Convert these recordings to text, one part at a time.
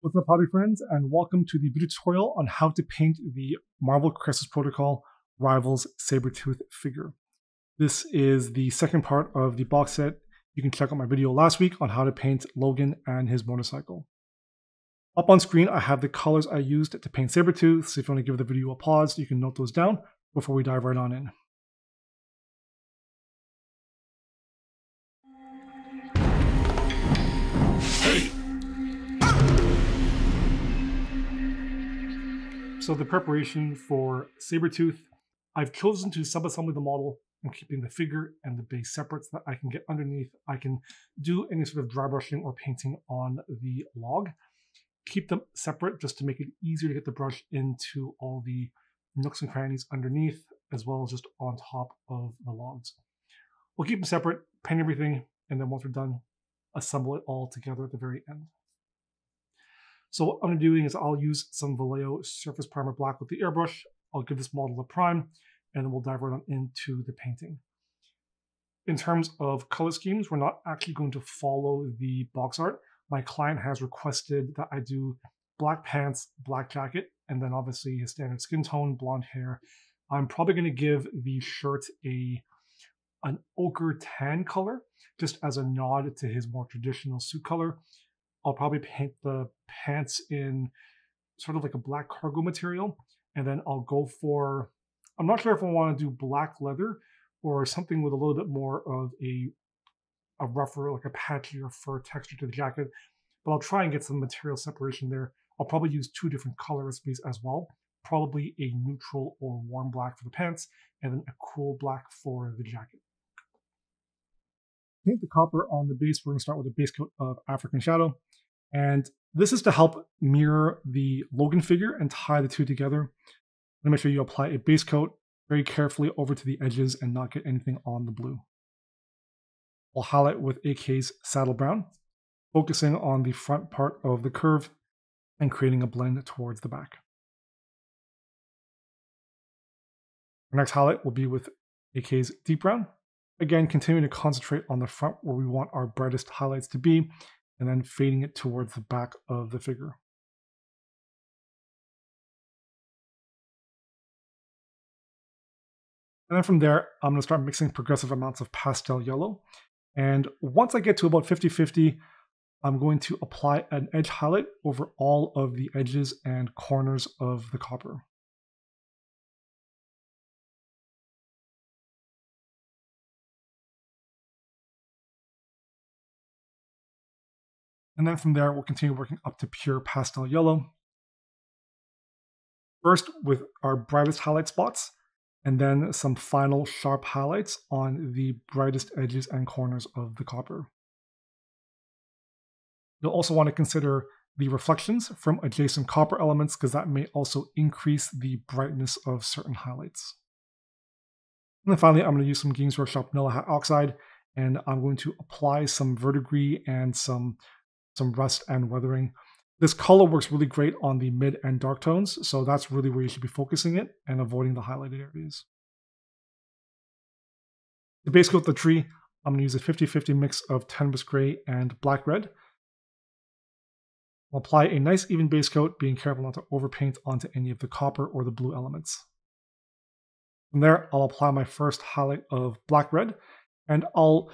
What's up, hobby friends, and welcome to the video tutorial on how to paint the Marvel Crisis Protocol Rivals Sabretooth figure. This is the second part of the box set. You can check out my video last week on how to paint Logan and his motorcycle. Up on screen, I have the colors I used to paint Sabretooth, so if you want to give the video a pause, you can note those down before we dive right on in. So the preparation for Sabretooth, I've chosen to sub-assemble the model I'm keeping the figure and the base separate so that I can get underneath. I can do any sort of dry brushing or painting on the log. Keep them separate just to make it easier to get the brush into all the nooks and crannies underneath as well as just on top of the logs. We'll keep them separate, paint everything, and then once we're done, assemble it all together at the very end. So what I'm doing is I'll use some Vallejo Surface Primer Black with the airbrush. I'll give this model a prime, and then we'll dive right on into the painting. In terms of color schemes, we're not actually going to follow the box art. My client has requested that I do black pants, black jacket, and then obviously his standard skin tone, blonde hair. I'm probably going to give the shirt a an ochre tan color, just as a nod to his more traditional suit color. I'll probably paint the pants in sort of like a black cargo material. And then I'll go for, I'm not sure if I want to do black leather or something with a little bit more of a, a rougher, like a patchier fur texture to the jacket. But I'll try and get some material separation there. I'll probably use two different color recipes as well. Probably a neutral or warm black for the pants, and then a cool black for the jacket paint the copper on the base. We're going to start with a base coat of African Shadow. And this is to help mirror the Logan figure and tie the two together. Make sure you apply a base coat very carefully over to the edges and not get anything on the blue. I'll highlight with AK's Saddle Brown, focusing on the front part of the curve and creating a blend towards the back. Our next highlight will be with AK's Deep Brown, Again, continuing to concentrate on the front where we want our brightest highlights to be, and then fading it towards the back of the figure. And then from there, I'm going to start mixing progressive amounts of pastel yellow. And once I get to about 50-50, I'm going to apply an edge highlight over all of the edges and corners of the copper. And then from there, we'll continue working up to pure pastel yellow. First with our brightest highlight spots, and then some final sharp highlights on the brightest edges and corners of the copper. You'll also want to consider the reflections from adjacent copper elements because that may also increase the brightness of certain highlights. And then finally, I'm going to use some Games Workshop Nihilakh Oxide, and I'm going to apply some verdigris and some some rust and weathering. This color works really great on the mid and dark tones, so that's really where you should be focusing it and avoiding the highlighted areas. To base coat the tree, I'm going to use a 50-50 mix of Tenebrous Gray and Black Red. I'll apply a nice even base coat, being careful not to overpaint onto any of the copper or the blue elements. From there, I'll apply my first highlight of Black Red, and I'll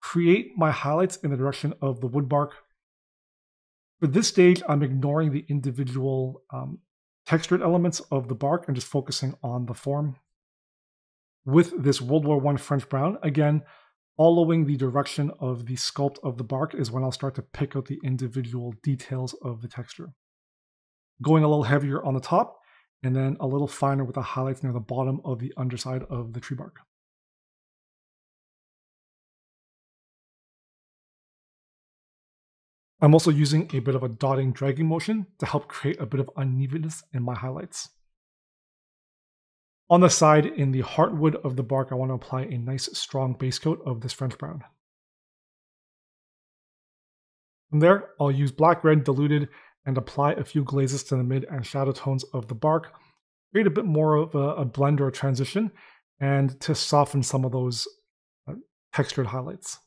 create my highlights in the direction of the wood bark for this stage, I'm ignoring the individual um, textured elements of the bark and just focusing on the form. With this World War I French brown, again, following the direction of the sculpt of the bark is when I'll start to pick out the individual details of the texture. Going a little heavier on the top, and then a little finer with the highlights near the bottom of the underside of the tree bark. I'm also using a bit of a dotting dragging motion to help create a bit of unevenness in my highlights. On the side, in the heartwood of the bark, I want to apply a nice strong base coat of this French brown. From there, I'll use black red diluted and apply a few glazes to the mid and shadow tones of the bark, create a bit more of a, a blend or transition, and to soften some of those uh, textured highlights.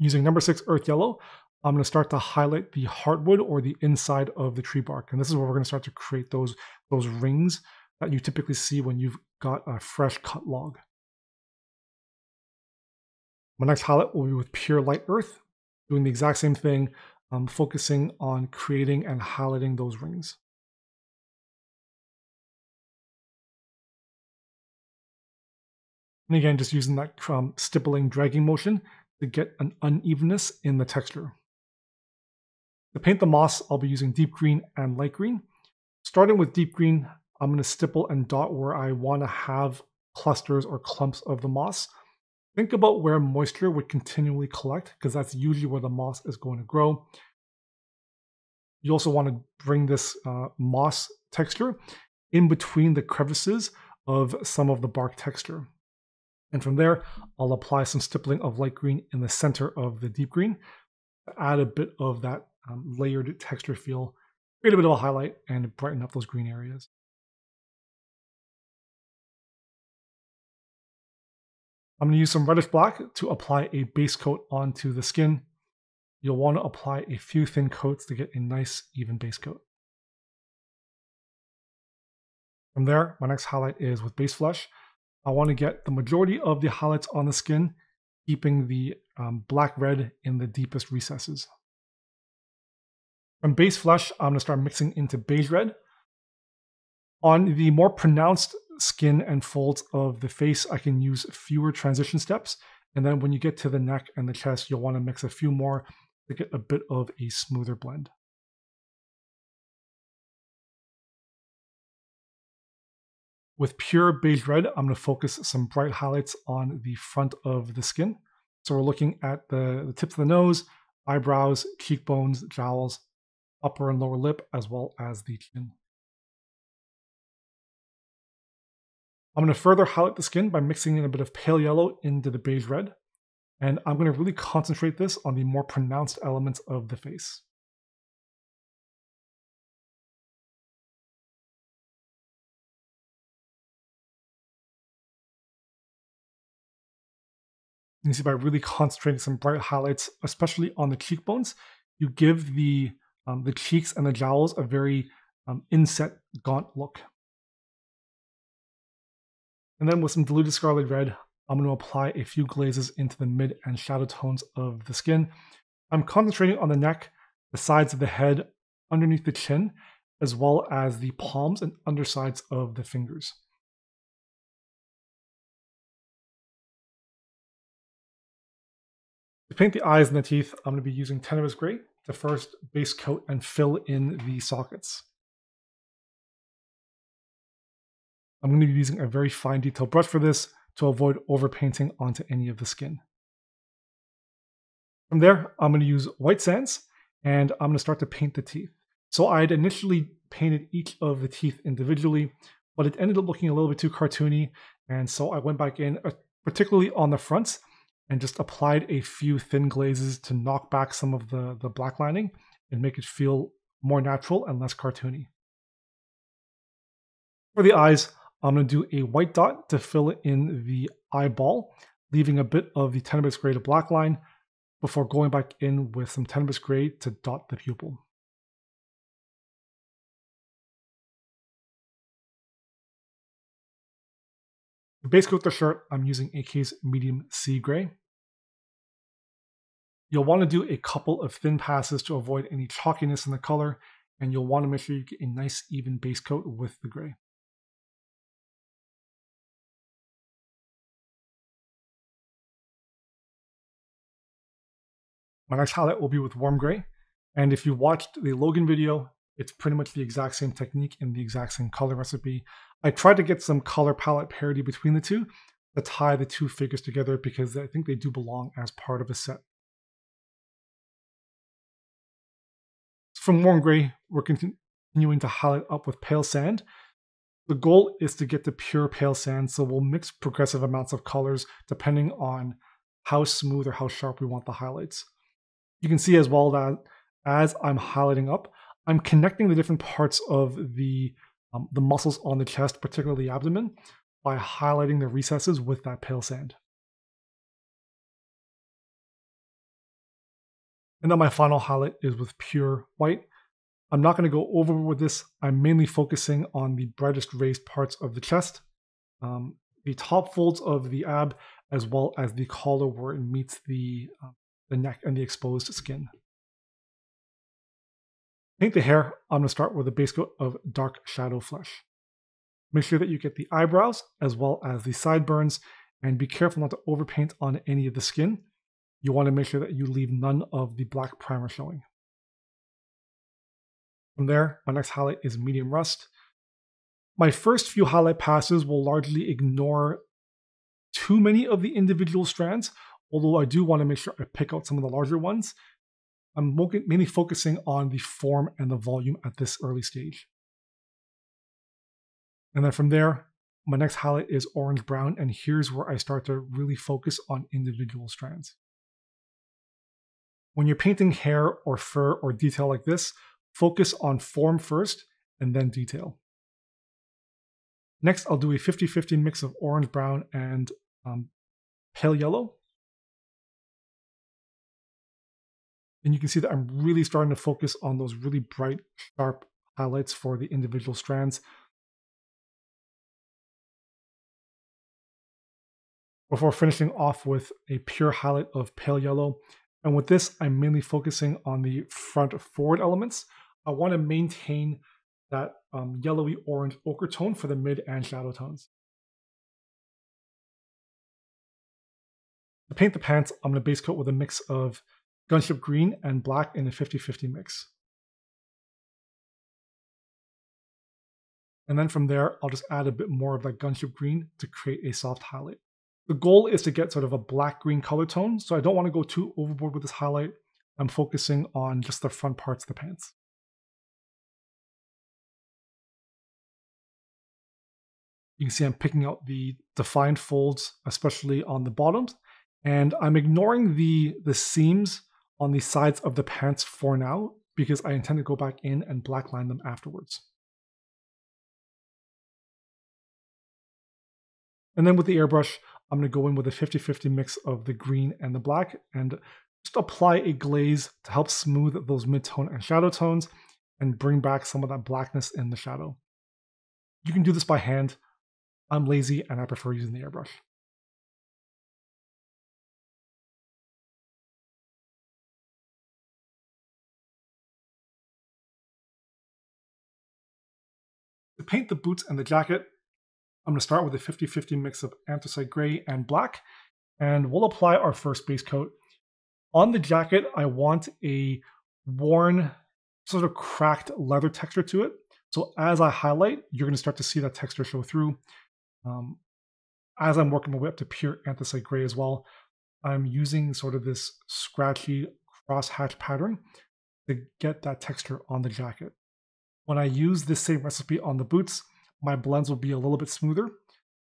Using number six Earth Yellow, I'm going to start to highlight the hardwood or the inside of the tree bark. And this is where we're going to start to create those, those rings that you typically see when you've got a fresh cut log. My next highlight will be with pure light earth, doing the exact same thing, um, focusing on creating and highlighting those rings. And again, just using that um, stippling dragging motion to get an unevenness in the texture. To paint the moss, I'll be using deep green and light green. Starting with deep green, I'm going to stipple and dot where I want to have clusters or clumps of the moss. Think about where moisture would continually collect because that's usually where the moss is going to grow. You also want to bring this uh, moss texture in between the crevices of some of the bark texture. And from there, I'll apply some stippling of light green in the center of the deep green add a bit of that um, layered texture feel, create a bit of a highlight, and brighten up those green areas. I'm going to use some reddish black to apply a base coat onto the skin. You'll want to apply a few thin coats to get a nice even base coat. From there, my next highlight is with base flesh. I want to get the majority of the highlights on the skin, keeping the um, black red in the deepest recesses. From base flesh, I'm going to start mixing into beige red. On the more pronounced skin and folds of the face, I can use fewer transition steps. And then when you get to the neck and the chest, you'll want to mix a few more to get a bit of a smoother blend. With pure beige red, I'm going to focus some bright highlights on the front of the skin. So we're looking at the, the tips of the nose, eyebrows, cheekbones, jowls, upper and lower lip, as well as the chin. I'm going to further highlight the skin by mixing in a bit of pale yellow into the beige red. And I'm going to really concentrate this on the more pronounced elements of the face. You see by really concentrating some bright highlights, especially on the cheekbones, you give the um, the cheeks and the jowls a very um, inset, gaunt look. And then with some diluted scarlet red, I'm going to apply a few glazes into the mid and shadow tones of the skin. I'm concentrating on the neck, the sides of the head, underneath the chin, as well as the palms and undersides of the fingers. To paint the eyes and the teeth, I'm going to be using Tenebrous Gray to first base coat and fill in the sockets. I'm going to be using a very fine detail brush for this to avoid overpainting onto any of the skin. From there, I'm going to use white sands and I'm going to start to paint the teeth. So I'd initially painted each of the teeth individually, but it ended up looking a little bit too cartoony. And so I went back in, uh, particularly on the fronts, and just applied a few thin glazes to knock back some of the, the black lining and make it feel more natural and less cartoony. For the eyes, I'm going to do a white dot to fill in the eyeball, leaving a bit of the tenebrous gray to black line before going back in with some tenebrous gray to dot the pupil. Base coat the shirt, I'm using AK's medium sea gray. You'll want to do a couple of thin passes to avoid any chalkiness in the color, and you'll want to make sure you get a nice even base coat with the gray. My next highlight will be with warm gray. And if you watched the Logan video, it's pretty much the exact same technique and the exact same color recipe. I tried to get some color palette parity between the two to tie the two figures together because I think they do belong as part of a set. From warm gray, we're continuing to highlight up with pale sand. The goal is to get to pure pale sand, so we'll mix progressive amounts of colors depending on how smooth or how sharp we want the highlights. You can see as well that as I'm highlighting up, I'm connecting the different parts of the, um, the muscles on the chest, particularly the abdomen, by highlighting the recesses with that pale sand. And then my final highlight is with pure white. I'm not going to go over with this. I'm mainly focusing on the brightest raised parts of the chest, um, the top folds of the ab, as well as the collar where it meets the, uh, the neck and the exposed skin. Paint the hair. I'm going to start with a base coat of dark shadow flesh. Make sure that you get the eyebrows as well as the sideburns and be careful not to overpaint on any of the skin. You want to make sure that you leave none of the black primer showing. From there, my next highlight is medium rust. My first few highlight passes will largely ignore too many of the individual strands, although I do want to make sure I pick out some of the larger ones. I'm mainly focusing on the form and the volume at this early stage. And then from there, my next highlight is orange brown, and here's where I start to really focus on individual strands. When you're painting hair or fur or detail like this, focus on form first and then detail. Next, I'll do a 50-50 mix of orange brown and um, pale yellow. And you can see that I'm really starting to focus on those really bright, sharp highlights for the individual strands. Before finishing off with a pure highlight of pale yellow. And with this, I'm mainly focusing on the front forward elements. I want to maintain that um, yellowy orange ochre tone for the mid and shadow tones. To paint the pants, I'm going to base coat with a mix of gunship green and black in a 50-50 mix. And then from there, I'll just add a bit more of that gunship green to create a soft highlight. The goal is to get sort of a black-green color tone, so I don't want to go too overboard with this highlight. I'm focusing on just the front parts of the pants. You can see I'm picking out the defined folds, especially on the bottoms, and I'm ignoring the, the seams on the sides of the pants for now because I intend to go back in and blackline them afterwards. And then with the airbrush, I'm going to go in with a 50-50 mix of the green and the black and just apply a glaze to help smooth those mid-tone and shadow tones and bring back some of that blackness in the shadow. You can do this by hand. I'm lazy and I prefer using the airbrush. To paint the boots and the jacket, I'm going to start with a 50-50 mix of anthracite gray and black, and we'll apply our first base coat. On the jacket, I want a worn, sort of cracked leather texture to it. So as I highlight, you're going to start to see that texture show through. Um, as I'm working my way up to pure anthracite gray as well, I'm using sort of this scratchy cross-hatch pattern to get that texture on the jacket. When I use this same recipe on the boots, my blends will be a little bit smoother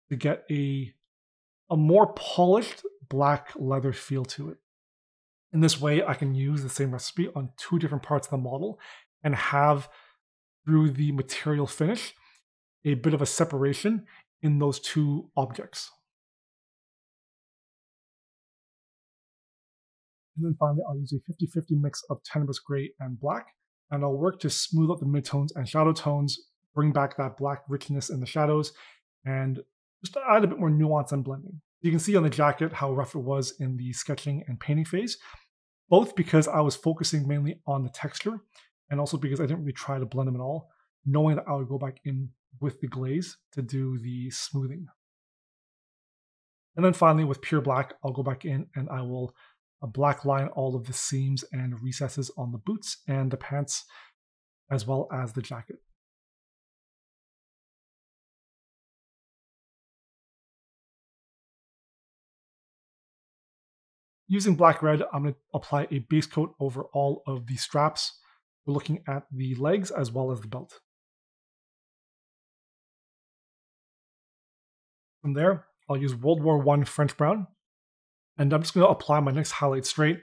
to get a, a more polished black leather feel to it. In this way, I can use the same recipe on two different parts of the model and have, through the material finish, a bit of a separation in those two objects. And then finally, I'll use a 50-50 mix of tenebrous gray and black and I'll work to smooth out the midtones and shadow tones, bring back that black richness in the shadows, and just add a bit more nuance and blending. You can see on the jacket how rough it was in the sketching and painting phase, both because I was focusing mainly on the texture and also because I didn't really try to blend them at all, knowing that I would go back in with the glaze to do the smoothing. And then finally with pure black, I'll go back in and I will a black line all of the seams and recesses on the boots and the pants, as well as the jacket. Using black red, I'm going to apply a base coat over all of the straps. We're looking at the legs as well as the belt. From there, I'll use World War I French Brown and I'm just going to apply my next highlight straight.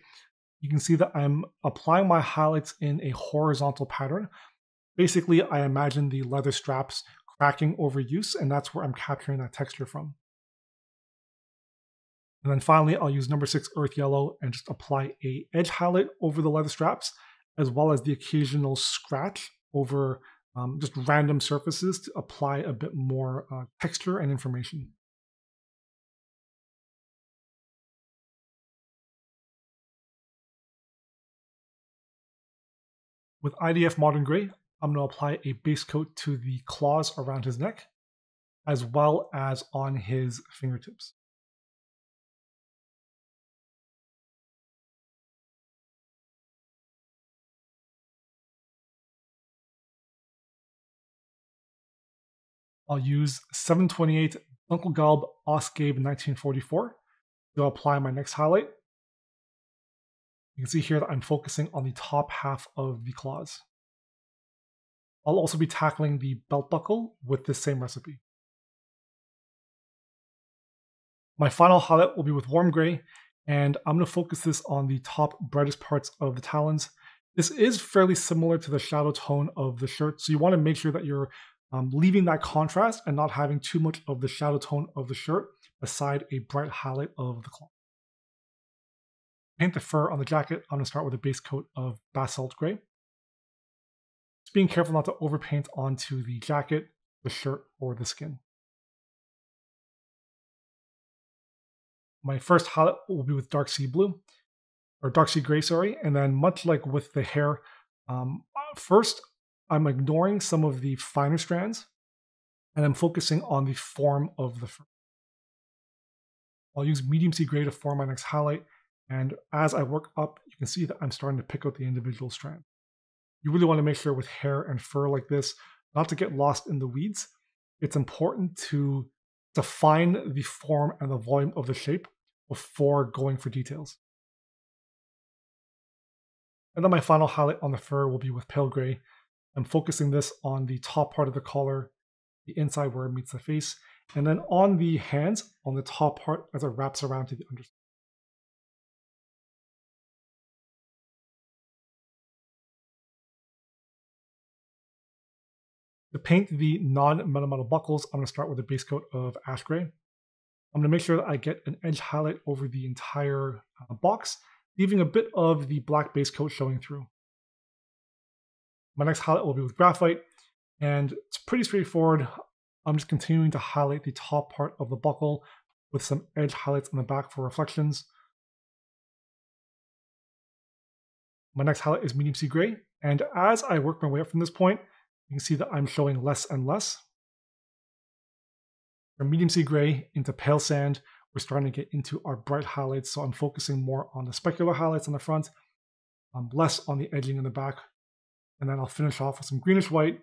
You can see that I'm applying my highlights in a horizontal pattern. Basically, I imagine the leather straps cracking over use, and that's where I'm capturing that texture from. And then finally, I'll use number six earth yellow and just apply a edge highlight over the leather straps, as well as the occasional scratch over um, just random surfaces to apply a bit more uh, texture and information. With IDF Modern Gray, I'm going to apply a base coat to the claws around his neck, as well as on his fingertips. I'll use 728 Uncle Dunkelgelb Ausgabe 1944 to apply my next highlight. You can see here that I'm focusing on the top half of the claws. I'll also be tackling the belt buckle with this same recipe. My final highlight will be with warm gray, and I'm going to focus this on the top brightest parts of the talons. This is fairly similar to the shadow tone of the shirt, so you want to make sure that you're um, leaving that contrast and not having too much of the shadow tone of the shirt beside a bright highlight of the cloth. Paint the fur on the jacket. I'm going to start with a base coat of basalt gray. Just being careful not to overpaint onto the jacket, the shirt, or the skin. My first highlight will be with dark sea blue, or dark sea gray, sorry, and then much like with the hair, um, first I'm ignoring some of the finer strands and I'm focusing on the form of the fur. I'll use medium sea gray to form my next highlight, and as I work up, you can see that I'm starting to pick out the individual strand. You really want to make sure with hair and fur like this, not to get lost in the weeds. It's important to define the form and the volume of the shape before going for details. And then my final highlight on the fur will be with pale gray, I'm focusing this on the top part of the collar, the inside where it meets the face, and then on the hands on the top part as it wraps around to the underside. To paint the non-metal metal buckles, I'm going to start with a base coat of ash gray. I'm going to make sure that I get an edge highlight over the entire uh, box, leaving a bit of the black base coat showing through. My next highlight will be with graphite, and it's pretty straightforward. I'm just continuing to highlight the top part of the buckle with some edge highlights on the back for reflections. My next highlight is medium sea gray, and as I work my way up from this point, you can see that I'm showing less and less. From medium sea gray into pale sand, we're starting to get into our bright highlights, so I'm focusing more on the specular highlights on the front, um, less on the edging in the back, and then I'll finish off with some greenish white,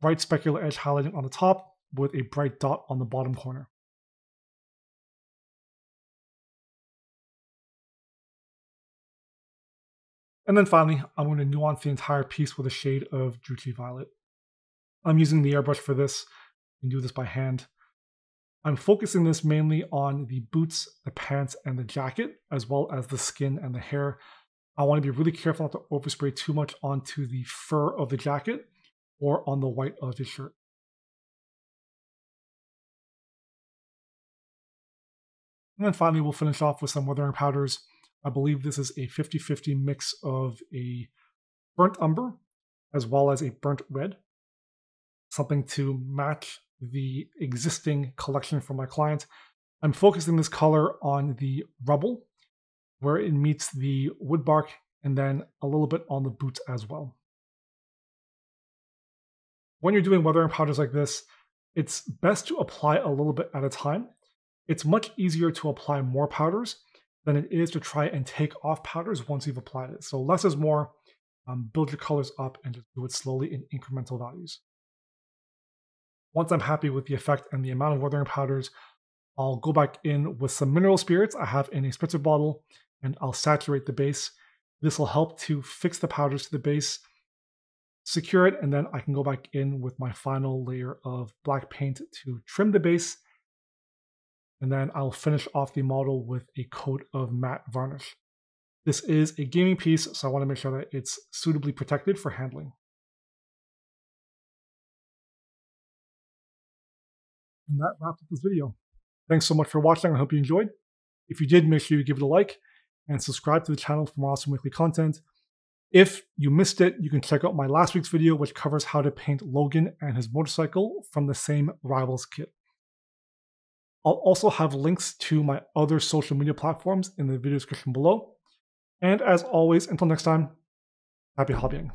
bright specular edge highlighting on the top with a bright dot on the bottom corner. And then finally, I'm going to nuance the entire piece with a shade of Druchii Violet. I'm using the airbrush for this. You can do this by hand. I'm focusing this mainly on the boots, the pants, and the jacket, as well as the skin and the hair. I want to be really careful not to overspray too much onto the fur of the jacket or on the white of his shirt. And then finally, we'll finish off with some weathering powders. I believe this is a 50-50 mix of a burnt umber as well as a burnt red. Something to match the existing collection for my client. I'm focusing this color on the rubble where it meets the wood bark and then a little bit on the boots as well. When you're doing weathering powders like this, it's best to apply a little bit at a time. It's much easier to apply more powders than it is to try and take off powders once you've applied it. So less is more, um, build your colors up and just do it slowly in incremental values. Once I'm happy with the effect and the amount of weathering powders, I'll go back in with some mineral spirits I have in a spritzer bottle and I'll saturate the base. This will help to fix the powders to the base, secure it, and then I can go back in with my final layer of black paint to trim the base. And then I'll finish off the model with a coat of matte varnish. This is a gaming piece, so I want to make sure that it's suitably protected for handling. And that wraps up this video. Thanks so much for watching. I hope you enjoyed. If you did, make sure you give it a like and subscribe to the channel for more awesome weekly content. If you missed it, you can check out my last week's video, which covers how to paint Logan and his motorcycle from the same Rivals kit. I'll also have links to my other social media platforms in the video description below. And as always, until next time, happy hobbying.